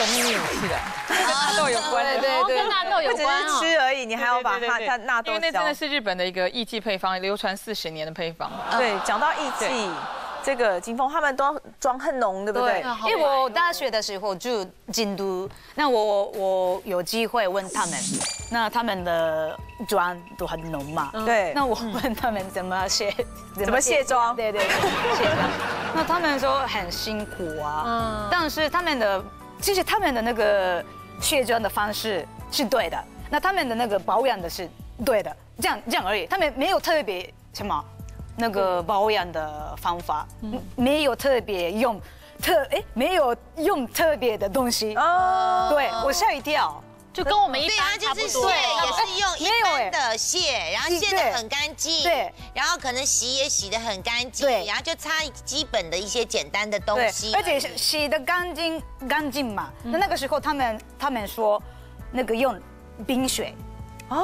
有秘密武器的，跟纳豆有关的。对对，跟纳豆有关哦。吃而已，你还要把它它纳豆因为那真的是日本的一个艺伎配方，流传四十年的配方。对，讲到艺伎。这个金峰他们都妆很浓，对不对？因为我大学的时候住京都，那我我有机会问他们，那他们的妆都很浓嘛？对。那我问他们怎么卸，怎么卸妆？对对对，卸妆。那他们说很辛苦啊，嗯，但是他们的其实他们的那个卸妆的方式是对的，那他们的那个保养的是对的，这样这样而已，他们没有特别什么。那个保养的方法，没有特别用特哎，没有用特别的东西哦。对我吓一跳，就跟我们一般差不多，也是用一般的卸，然后卸的很干净，对，然后可能洗也洗的很干净，对，然后就擦基本的一些简单的东西，而且洗的干净干净嘛。那那个时候他们他们说，那个用冰水，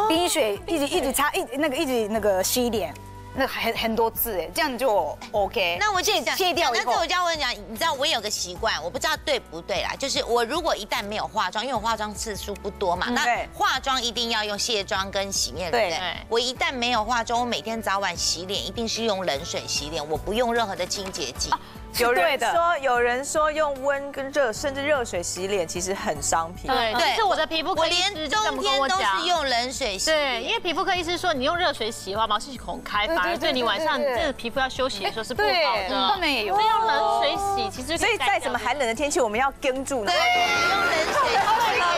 冰水一直一直擦一那个一直那个洗脸。那很很多次哎，这样就 OK。那我这样卸掉以后，那我就要问讲，你知道我有个习惯，我不知道对不对啦，就是我如果一旦没有化妆，因为我化妆次数不多嘛，那化妆一定要用卸妆跟洗面乳。对。我一旦没有化妆，我每天早晚洗脸一定是用冷水洗脸，我不用任何的清洁剂。有人说，有人说用温跟热，甚至热水洗脸，其实很伤皮。对，对，是我的皮肤科医师冬天都是用冷水洗。对，因为皮肤科医师说，你用热水洗的话，毛细孔开，反而对你晚上这个皮肤要休息的时候是不好的。后面也有，所以用冷水洗，其实所以在什么寒冷的天气，我们要跟住。对，用冷水。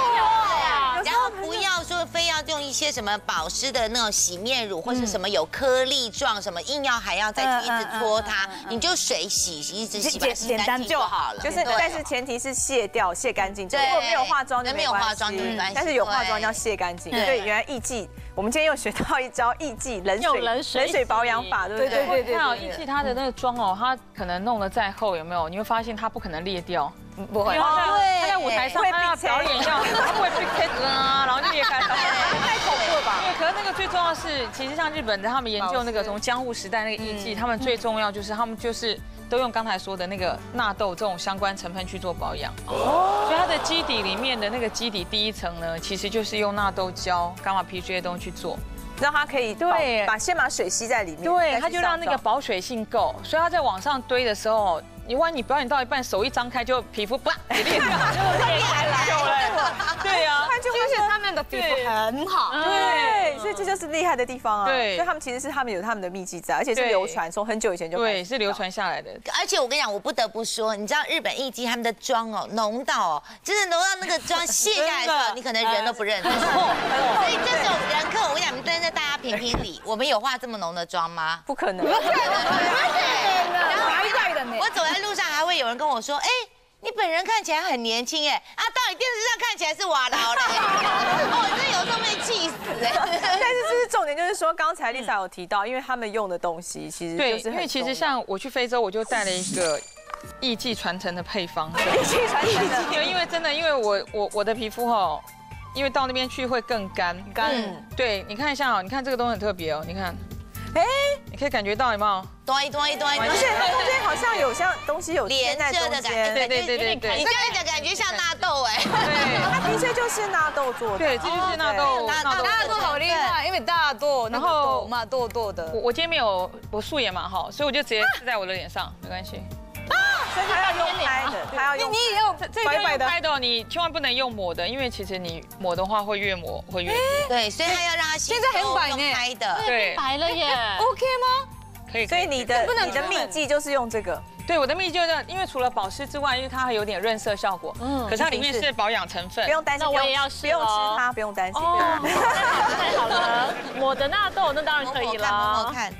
非要用一些什么保湿的那种洗面乳，或是什么有颗粒状什么，硬要还要再去一直搓它，你就水洗，一直洗，简单就好了。就是，但是前提是卸掉、卸干净。如果没有化妆就没有化妆就没关系，但是有化妆要卸干净。对，原来艺伎，我们今天又学到一招艺伎冷水冷水保养法，对不对？对对对。看哦，艺伎它的那个妆哦，它可能弄得再厚，有没有？你会发现它不可能裂掉。不会，他在舞台上他要表演要，他不会被 K 啊，然后就裂开。太恐怖了吧？因为可是那个最重要是，其实像日本的他们研究那个从江户时代那个艺伎，他们最重要就是他们就是都用刚才说的那个纳豆这种相关成分去做保养。哦。所以它的基底里面的那个基底第一层呢，其实就是用纳豆胶、伽马皮这些东西去做，让它可以对把先把水吸在里面，对，它就让那个保水性够，所以它在往上堆的时候。你万一你表演到一半，手一张开就皮肤啪裂开了，就裂开了。对呀，就发现他们的皮肤很好。对，所以这就是厉害的地方啊。对，所以他们其实是他们有他们的秘籍在，而且是流传，从很久以前就对，是流传下来的。而且我跟你讲，我不得不说，你知道日本艺伎他们的妆哦，浓到哦，就是浓到那个妆卸下来的时候，你可能人都不认得。所以这种人客，我跟你讲，但是大家评评理，我们有化这么浓的妆吗？不可能。不可能。然后我走在。路上还会有人跟我说：“哎，你本人看起来很年轻，哎，啊，到底电视上看起来是瓦老了。”哦，真有时候被气死哎。但是这是重点，就是说刚才丽莎有提到，因为他们用的东西其实对，因为其实像我去非洲，我就带了一个艺伎传承的配方。艺伎传承的，因为因为真的，因为我我我的皮肤哈，因为到那边去会更干干。对，你看一下哦，你看这个东西很特别哦，你看。哎，你可以感觉到有没有？对一多一多一，而且它中间好像有像东西有连着的感觉，对对对对对，你这样的感觉像纳豆哎，对，它的确就是纳豆做的，对，这就是纳豆，纳豆好厉害，因为大豆，然后嘛豆豆的。我我今天没有我素颜嘛哈，所以我就直接刺在我的脸上，没关系。所以他要用拍的，他要用。你也要这个用拍的，你千万不能用抹的，因为其实你抹的话会越抹会越。对，所以他要让它现在很白呢，拍的，对，白了耶。OK 吗？可以。所以你的你的秘籍就是用这个。对，我的秘籍就是因为除了保湿之外，因为它还有点润色效果。嗯。可是它里面是保养成分，不用担心。那我也要试不用吃它，不用担心。哦。太好了，抹的纳豆那当然可以了。摸摸看，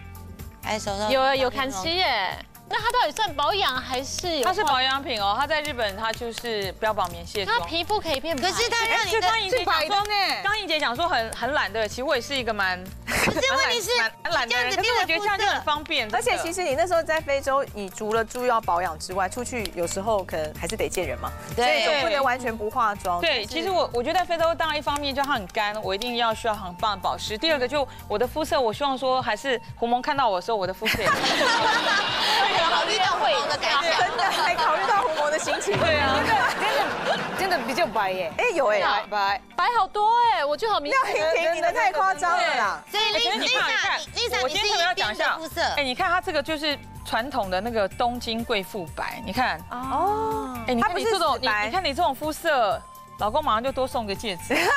哎，手上有有看漆耶。那它到底算保养还是？它是保养品哦，它在日本它就是标榜免卸妆。它皮肤可以变白，可是它让你的是白妆哎。刚一姐讲说很很懒的，其实我也是一个蛮，可是问题是 很懒的人，可是我觉得这样就很方便。而且其实你那时候在非洲，你除了注意要保养之外，出去有时候可能还是得见人嘛，所以总不能完全不化妆。对，其实我我觉得在非洲当然一方面就它很干，我一定要需要很棒的保湿。第二个就我的肤色，我希望说还是胡蒙看到我的时候，我的肤色也。考虑到会。的感觉，真的还考虑到心情。对啊，真的真的比较白耶。哎，有哎，白白好多哎，我就好明显。那婷婷你的太夸张了啦。所以 Lisa，Lisa，我今天特别要讲一下肤色。哎，你看它这个就是传统的那个东京贵妇白，你看哦，哎，你看你这种，你你看你这种肤色。老公马上就多送个戒指，我的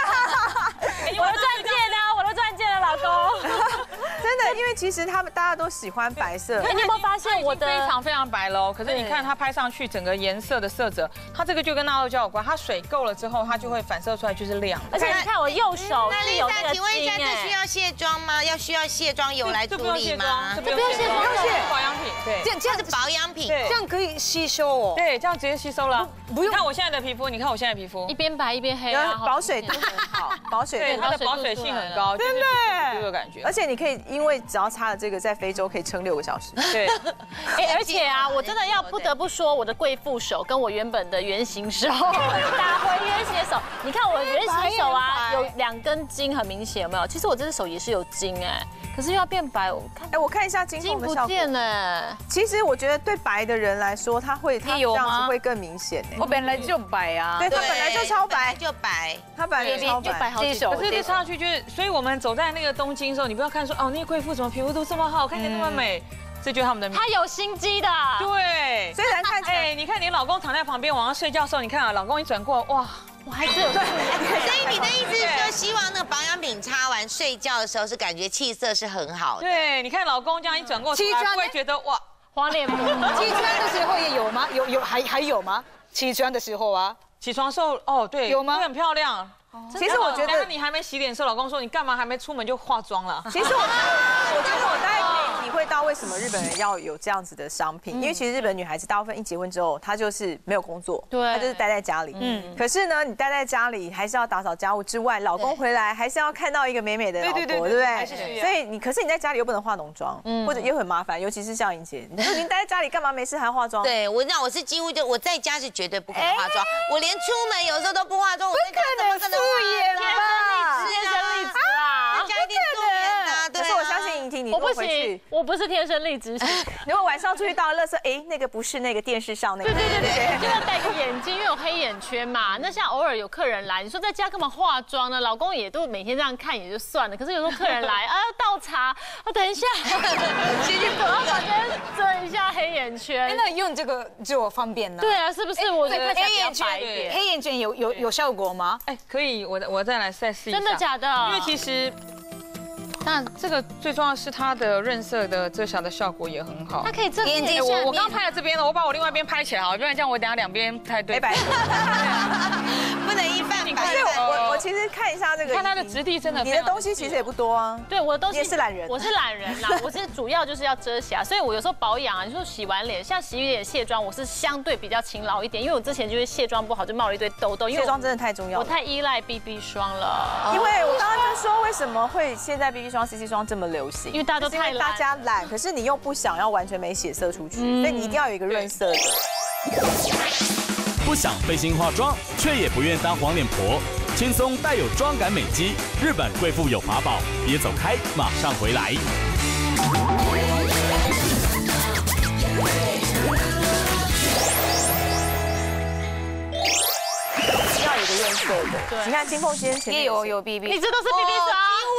钻戒呢？我的钻戒呢，老公？真的，因为其实他们大家都喜欢白色。哎，你有没有发现我的非常非常白喽？可是你看它拍上去整个颜色的色泽，它这个就跟纳豆胶有关。它水够了之后，它就会反射出来就是亮。而且你看我右手，那丽莎，请问一下，这需要卸妆吗？要需要卸妆油来处理吗？这不用卸妆，不用卸保养品。对，这样这样是保养品，这样可以吸收哦。对，这样直接吸收了。不用。看我现在的皮肤，你看我现在皮肤，一边白一边黑啊，保水度很好，保水 对它的保水性很高，真的这个感觉。而且你可以，因为只要擦了这个，在非洲可以撑六个小时。对，哎，而且啊，我真的要不得不说，我的贵妇手跟我原本的圆形手 打回圆形手。你看我圆形手啊，有两根筋，很明显，有没有？其实我这只手也是有筋哎。可是又要变白，我看，哎，我看一下金不见呢。其实我觉得对白的人来说，他会他这样子会更明显呢。我本来就白啊，对他本来就超白，就白，他本来就白，好几手。可是这擦上去就是，所以我们走在那个东京的时候，你不要看说哦，那个贵妇怎么皮肤都这么好，看起来那么美，这就是他们的。他有心机的，对。虽然看起来，你看你老公躺在旁边晚上睡觉的时候，你看啊，老公一转过，哇。我还是有对，所以你的意思是说，希望那个保养品擦完睡觉的时候是感觉气色是很好的。对，你看老公这样一转过，起床会觉得哇，黄脸婆。起床的时候也有吗？有有还还有吗？起床的时候啊，起床时候哦，对，有吗？很漂亮。其实我觉得你还没洗脸的时候，老公说你干嘛还没出门就化妆了？其实我 我觉得我大概可以体会到为什么日本人要有这样子的商品，因为其实日本女孩子大部分一结婚之后，她就是没有工作，对，她就是待在家里。嗯。可是呢，你待在家里还是要打扫家务之外，老公回来还是要看到一个美美的老婆，对不对？所以你可是你在家里又不能化浓妆，或者又很麻烦，尤其是像莹姐，你说您待在家里干嘛没事还化妆？对我讲我是几乎就我在家是绝对不可能化妆，我连出门有时候都不化妆，我在家怎么可能？素颜吧。天生丽质啊，人家一定素颜的。可是我相信莹婷，你我不行，我不是天生丽质型。如果晚上出去到了乐色，哎，那个不是那个电视上那个。对对对对，就要 戴个眼镜，因为有黑眼圈嘛。那像偶尔有客人来，你说在家干嘛化妆呢？老公也都每天这样看也就算了，可是有时候客人来啊，倒茶，啊，等一下，先去躲到房间遮一下黑眼圈。那用这个就方便了。对啊，是不是？我觉得黑眼圈，黑眼圈有有有效果吗？哎，可以，我我再来再试一下。真的假的？因为其实。那这个最重要是它的润色的遮瑕的效果也很好。它可以遮眼睛。我我刚拍了这边了，我把我另外一边拍起来好，不然这样我等下两边拍对。白 不能一我我其实看一下这个，看它的质地真的。你的东西其实也不多啊。对，我的东西。也是懒人。我是懒人啦，我是主要就是要遮瑕，所以我有时候保养啊，你说洗完脸，像洗脸卸妆，我是相对比较勤劳一点，因为我之前就是卸妆不好，就冒了一堆痘痘。因为卸妆真的太重要。我太依赖 BB 霜了。因为我刚刚就说，为什么会现在 BB 霜、CC 霜这么流行？因为大家都太大家懒，可是你又不想要完全没血色出去，所以你一定要有一个润色的。不想费心化妆，却也不愿当黄脸婆，轻松带有妆感美肌，日本贵妇有法宝，别走开，马上回来。要一个润色的，你看金凤先前也有有 BB，你这都是 BB 霜，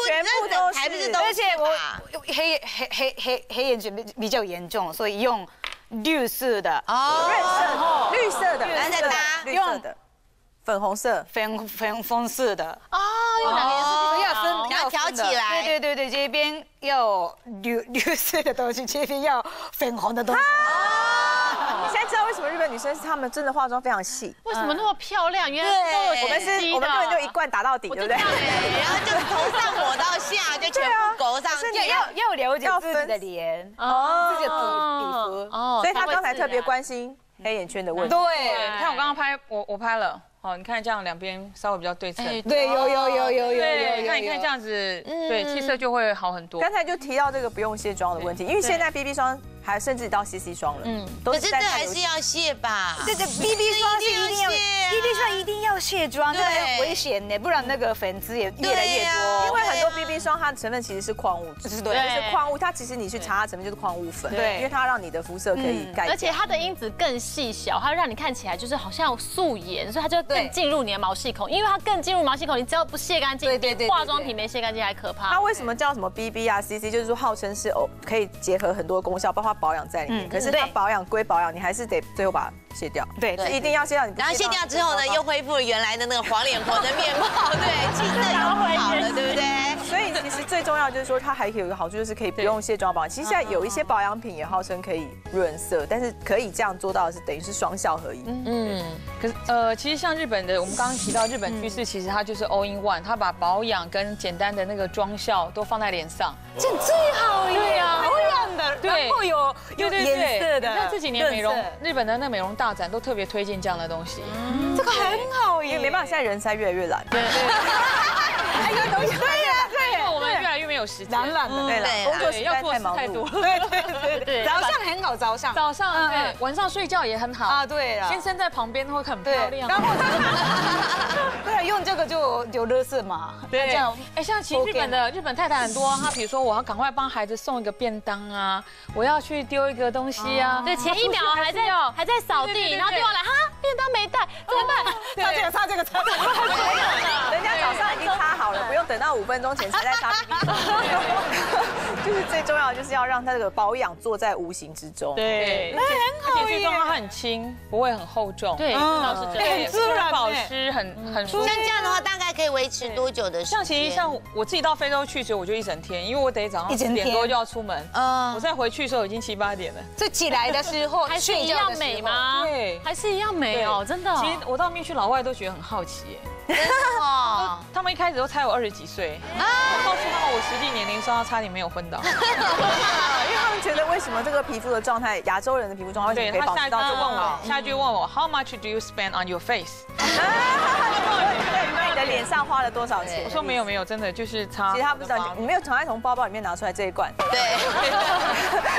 全部都是。都是，而且我黑黑黑黑黑眼圈比比较严重，所以用绿色的。哦，绿色。绿色的，蓝色的，绿色的，粉红色，粉粉红色的。哦，用两个颜色要分要挑起来，对对对对，这边要绿 绿色的东西，这边要粉红的东西。知道为什么日本女生是她们真的化妆非常细？为什么那么漂亮？原来都有我们是，我们根本就一罐打到底，对不对？然后就从上抹到下，就全部勾上。要要要了解自己的脸哦，自己的底肤哦。所以她刚才特别关心黑眼圈的问题。对，你看我刚刚拍，我我拍了。哦，你看这样两边稍微比较对称，对，有有有有有，对，看你看这样子，对，气色就会好很多。刚才就提到这个不用卸妆的问题，因为现在 BB 霜还甚至到 CC 霜了。嗯，可是这还是要卸吧？这个，BB 霜是一定要，BB 霜一定要卸妆，这很危险呢，不然那个粉刺也越来越多。因为很多 BB 霜它的成分其实是矿物质，对，就是矿物，它其实你去查它成分就是矿物粉，对，因为它让你的肤色可以盖。而且它的因子更细小，它让你看起来就是好像素颜，所以它就更进入你的毛细孔，因为它更进入毛细孔，你只要不卸干净，对对对，化妆品没卸干净还可怕。它为什么叫什么 BB 啊 CC？就是说号称是哦可以结合很多功效，包括保养在里面。可是它保养归保养，你还是得最后把它卸掉。对，一定要卸掉。然后卸掉之后呢，又恢复了原来的那个黄脸婆的面貌，对，气色又好了，对不对？所以其实最重要就是说，它还可以有一个好处，就是可以不用卸妆保养。其实现在有一些保养品也号称可以润色，但是可以这样做到的是等于是双效合一。嗯，可是呃，其实像日本的，我们刚刚提到日本趋势，其实它就是 all in one，它把保养跟简单的那个妆效都放在脸上，这最好对呀，保养的，然后有有颜色的。那这几年美容，日本的那美容大展都特别推荐这样的东西，这个很好耶。没办法，现在人才越来越懒。对对。还有东西。对呀。有时间。懒懒的，对了，工作要做太多，对对对 对。早上很好，早上。早上对，晚上睡觉也很好。啊，对先生在旁边会很漂亮。然后 对，用这个就有乐色嘛。对，这样。哎，像其实日本的日本太太很多，她比如说我要赶快帮孩子送一个便当啊，我要去丢一个东西啊，对，前一秒还在还在扫地，然后丢完来哈，便当没带，怎么办？擦这个擦这个擦这个，人家早上已经擦好了，不用等到五分钟前才在擦。就是最重要的，就是要让它这个保养做在无形之中。对，很好最重要它很轻，不会很厚重。对，倒是真的，很保湿，很很舒服。像这样的话，大概可以维持多久的时间？像其实像我自己到非洲去时候，我就一整天，因为我得早上一点多就要出门。嗯，我再回去的时候已经七八点了。这起来的时候还是一样美吗？对，还是一样美哦，真的。其实我到面去老外都觉得很好奇耶。真的哦，他们一开始都猜我二十几岁，我告诉他们我实际年龄，说他差点没有昏倒，因为他们觉得为什么这个皮肤的状态，亚洲人的皮肤状态可以保持到这么好？下一句问我，How much do you spend on your face？脸上花了多少钱？我说没有没有，真的就是擦。其实他不知道，你没有从来从包包里面拿出来这一罐。对，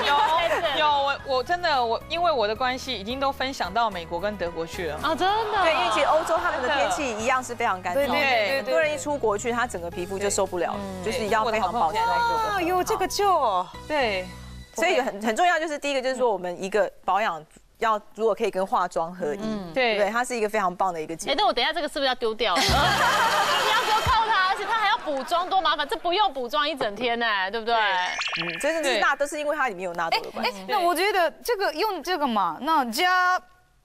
有 有我我真的我因为我的关系已经都分享到美国跟德国去了啊，真的。对，因为其实欧洲他们的天气一样是非常干燥，对，很多人一出国去，他整个皮肤就受不了，就是要非常保持啊，有这个就对，所以很很重要，就是第一个就是说我们一个保养。要如果可以跟化妆合一，对对，它是一个非常棒的一个节。哎，那我等一下这个是不是要丢掉？你要说靠它，而且它还要补妆，多麻烦！这不用补妆一整天呢，对不对？嗯，真的是那，都是因为它里面有纳豆的关系。那我觉得这个用这个嘛，那加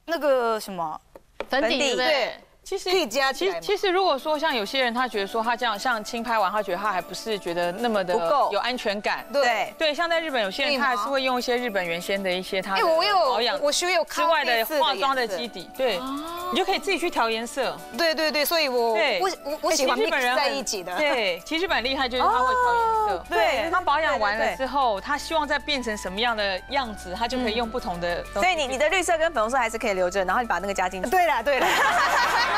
那个什么粉底，对。其实可以加其实其实如果说像有些人他觉得说他这样像轻拍完，他觉得他还不是觉得那么的不够有安全感。对对，像在日本有些人他还是会用一些日本原先的一些他的保养，我学有之外的化妆的基底，对，你就可以自己去调颜色。对对对，所以我我我我喜欢日本人在一起的。对，其实日本厉害就是他会调颜色。对，他保养完了之后，他希望再变成什么样的样子，他就可以用不同的。所以你你的绿色跟粉红色还是可以留着，然后你把那个加进去。对了对了，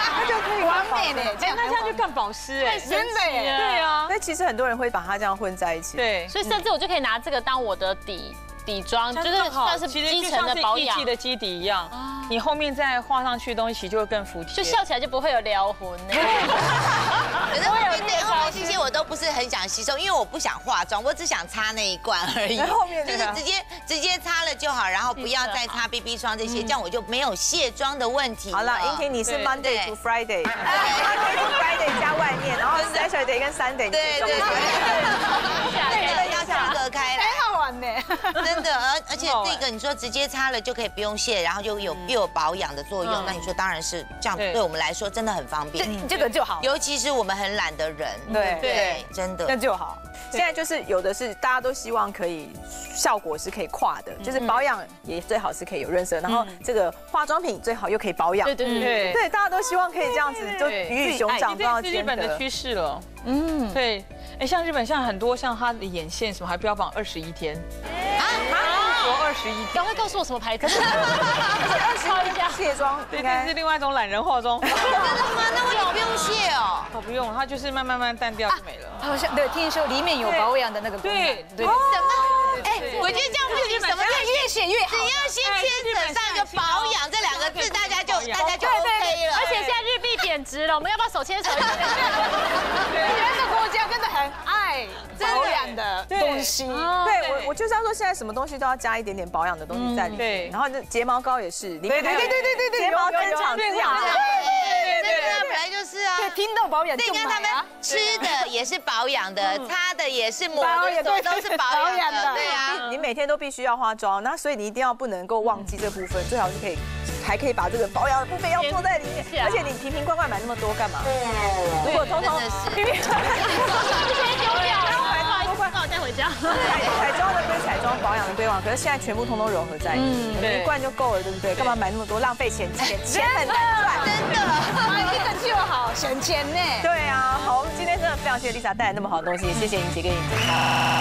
那就可以完。美的，这样那这样就更保湿哎，真的耶，对啊，那其实很多人会把它这样混在一起，对，所以甚至我就可以拿这个当我的底底妆，就是算是基层的保养。的基底一样，你后面再画上去东西就会更服帖，就笑起来就不会有撩魂呢。可是后面那后面这些我都不是很想吸收，因为我不想化妆，我只想擦那一罐而已，后面就是直接直接擦了就好，然后不要再擦 BB 霜这些，这样我就没有卸妆的问题。好了，英婷你是 Monday to Friday，Monday to Friday 加外面，然后 Saturday 跟 Sunday 对对对，对，要区隔开来。真的，而而且这个你说直接擦了就可以不用卸，然后就有又有保养的作用，那你说当然是这样，对。我们来说真的很方便。这个就好，尤其是我们很懒的人。对。对，真的。那就好。现在就是有的是大家都希望可以效果是可以跨的，就是保养也最好是可以有润色，然后这个化妆品最好又可以保养。对对对对，大家都希望可以这样子，就鱼与熊掌都要日本的趋势了。嗯，对。哎，像日本像很多像他的眼线什么还标榜二十一天，啊，我二十一，赶快告诉我什么牌子。二十一家卸妆，对，这是另外一种懒人化妆。真的吗？那我也不用卸哦。哦不用，它就是慢慢慢淡掉就没了。好像对，听说里面有保养的那个功能。对对。什么？哎，我觉得这样不行，什么越越写越好。只要先签子上个保养这两个字，大家就大家就 OK 了。而且现在日币贬值了，我们要不要手牵手？对，这个国家真的很。爱保养的东西。对我，我就是要说，现在什么东西都要加一点点保养的东西在里面。对，然后这睫毛膏也是，对对对对对对，睫毛增长滋养。是啊，听到保养就买他们吃的也是保养的，擦的也是抹的，都都是保养的。每天都必须要化妆，那所以你一定要不能够忘记这部分，最好是可以还可以把这个保养的部分要做在里面。而且你瓶瓶罐罐买那么多干嘛？如果通通瓶瓶罐罐丢掉，那我带回家。彩。彩妆的归彩妆，保养的归保养，可是现在全部通通融合在一起，一罐就够了，对不对？干嘛买那么多，浪费钱？钱钱很难赚，真的，买一个就好，省钱呢。对啊，好，我们今天真的非常谢谢 Lisa 带来那么好的东西，谢谢莹姐跟莹姐。